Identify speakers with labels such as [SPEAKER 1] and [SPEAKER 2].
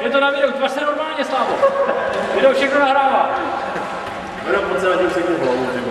[SPEAKER 1] je to na videu, tvář se normálně, Slávo. Video všechno nahrává.
[SPEAKER 2] Bude se na tím všechno se hlavu,